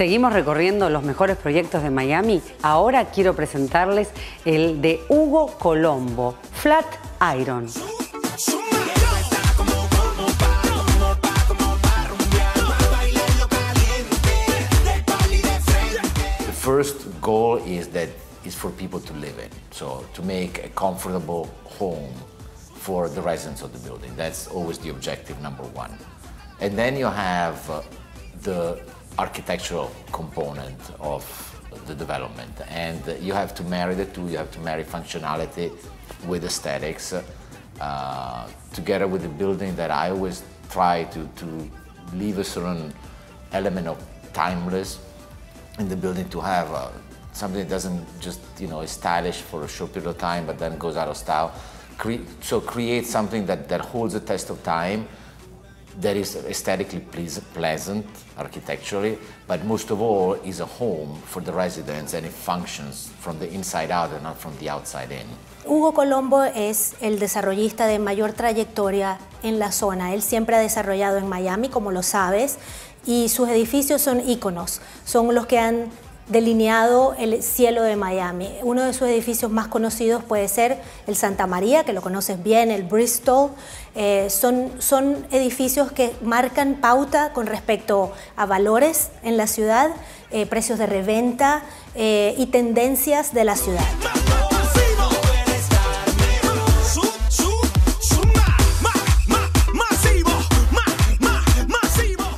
Seguimos recorriendo los mejores proyectos de Miami. Ahora quiero presentarles el de Hugo Colombo, Flat Iron. The first goal is that is for people to live in. So to make a comfortable home for the residents of the building. That's always the objective number one. And then you have uh, the architectural component of the development. And you have to marry the two. You have to marry functionality with aesthetics uh, together with the building that I always try to, to leave a certain element of timeless in the building to have uh, something that doesn't just, you know, is stylish for a short period of time but then goes out of style. Cre so create something that, that holds the test of time that is aesthetically pleasant architecturally, but most of all is a home for the residents and it functions from the inside out and not from the outside in. Hugo Colombo es el desarrollista de mayor trayectoria en la zona. Él siempre ha desarrollado en Miami, como lo sabes, y sus edificios son íconos, son los que han delineado el cielo de Miami. Uno de sus edificios más conocidos puede ser el Santa María, que lo conoces bien, el Bristol. Eh, son, son edificios que marcan pauta con respecto a valores en la ciudad, eh, precios de reventa eh, y tendencias de la ciudad.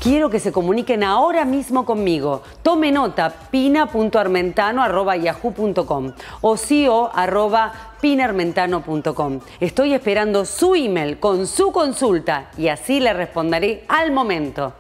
Quiero que se comuniquen ahora mismo conmigo. Tome nota, pina.armentano.yahoo.com o cio.pinarmentano.com. Estoy esperando su email con su consulta y así le responderé al momento.